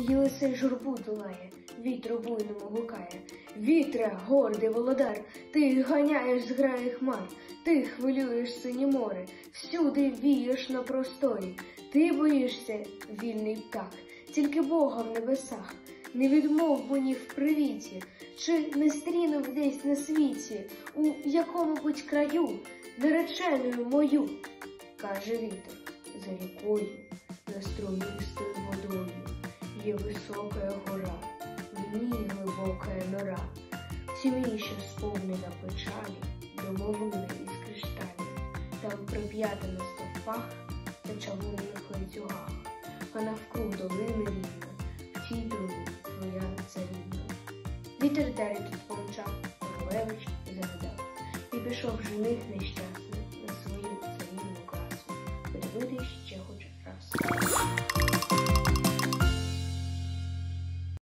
Єлисей журбу долає, вітру буйному гукає. Вітре, гордий володар, ти ганяєш зграї хмар, ти хвилюєш сині море, всюди вієш на просторі. Ти боїшся, вільний птах, тільки Бога в небесах. Не відмов мені в привіті, чи не стрінув десь на світі, у якому-будь краю, нареченою мою, каже вітер, за рікою, струмистою водою, небе гора, В ней глибока нора, Темнейше сповнена печалі, Домовини із кришталів, Там прип'ята на стовпах та чавунних ланцюгах, А навкруг долини рівна, В тій долі твоя царівна. Вітер далі тут помчав, королевич загадав, І пішов жених нещасний на свою царівну красу, Подивитись чого.